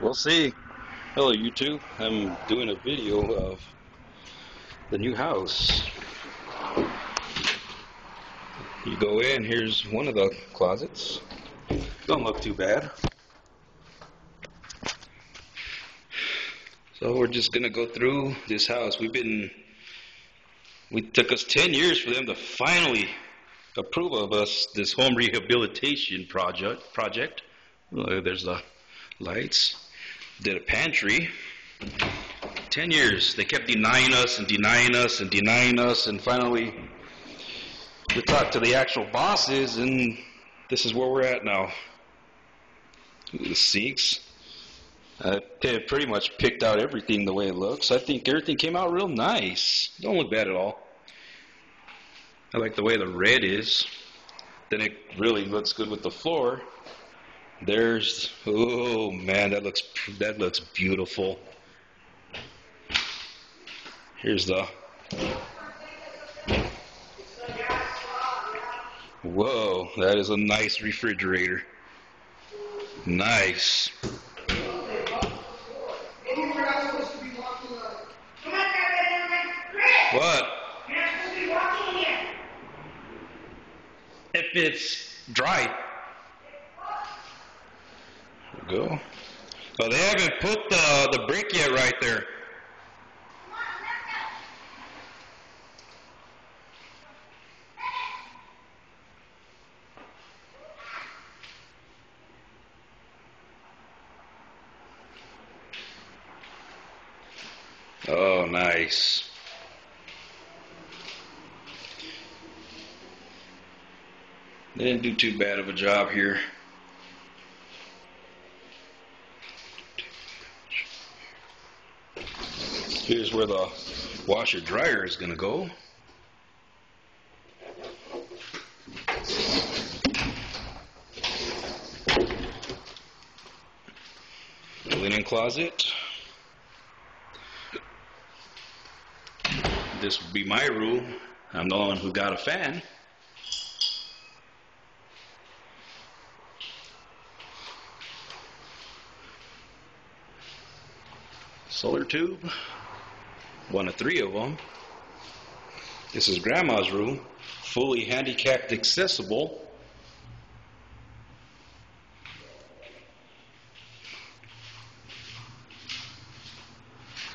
We'll see. Hello YouTube. I'm doing a video of the new house. You go in, here's one of the closets. Don't look too bad. So we're just gonna go through this house. We've been, we took us 10 years for them to finally approve of us this home rehabilitation project. Project. Look, there's the lights. Did a pantry. 10 years. They kept denying us and denying us and denying us, and finally we talked to the actual bosses, and this is where we're at now. The sinks. I uh, pretty much picked out everything the way it looks. I think everything came out real nice. Don't look bad at all. I like the way the red is. Then it really looks good with the floor. There's oh man, that looks that looks beautiful. Here's the Whoa, that is a nice refrigerator. Nice. What? If it's dry. Go. Oh, they haven't put the the brick yet right there. Oh, nice. They didn't do too bad of a job here. Here's where the washer dryer is going to go. Linen closet. This would be my room. I'm the one who got a fan. Solar tube one of three of them. This is Grandma's room, fully handicapped accessible.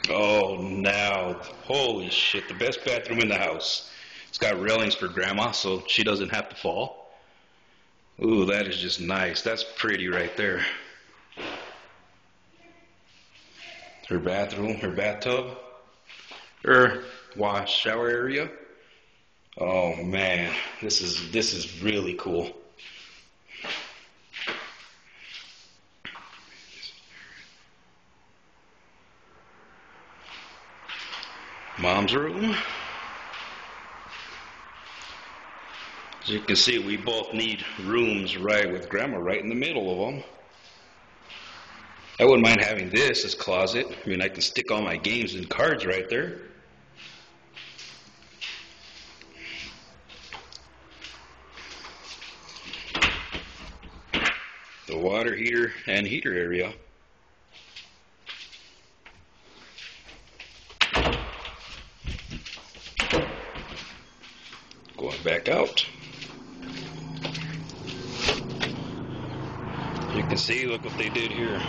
Oh, now, holy shit, the best bathroom in the house. It's got railings for Grandma so she doesn't have to fall. Ooh, that is just nice. That's pretty right there. Her bathroom, her bathtub or wash shower area. Oh man, this is this is really cool. Mom's room. As you can see, we both need rooms right with grandma right in the middle of them. I wouldn't mind having this as closet. I mean, I can stick all my games and cards right there. The water heater and heater area. Going back out. You can see, look what they did here.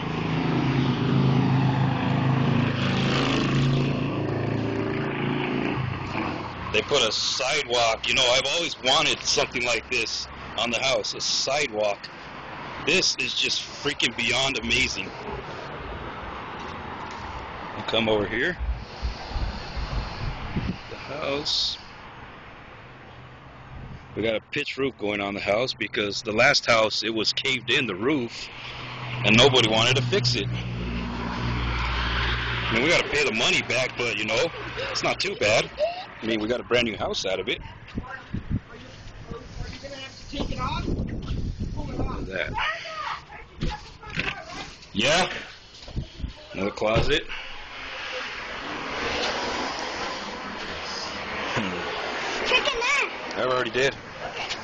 They put a sidewalk. You know, I've always wanted something like this on the house, a sidewalk. This is just freaking beyond amazing. You come over here. The house. We got a pitch roof going on the house because the last house it was caved in the roof and nobody wanted to fix it. I mean, we got to pay the money back, but you know, it's not too bad. I mean, we got a brand new house out of it. Look at that. Yeah. Another closet. Check in there. I already did. Okay.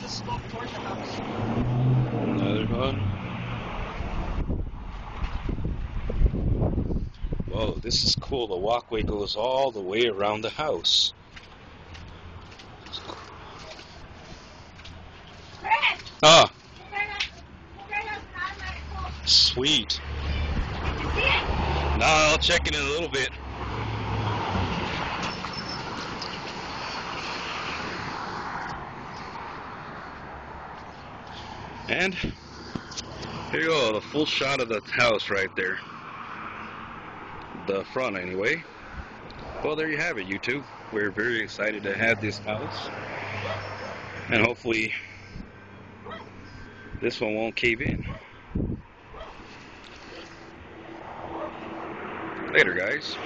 Just walk towards one. Whoa, this is cool. The walkway goes all the way around the house. Ah. Sweet. No, I'll check it in a little bit. And here you go, the full shot of the house right there. The front, anyway. Well, there you have it, YouTube. We're very excited to have this house. And hopefully, this one won't cave in. Later, guys.